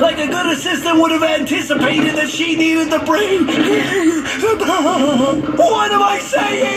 like a good assistant would have anticipated that she needed the brain. What am I saying?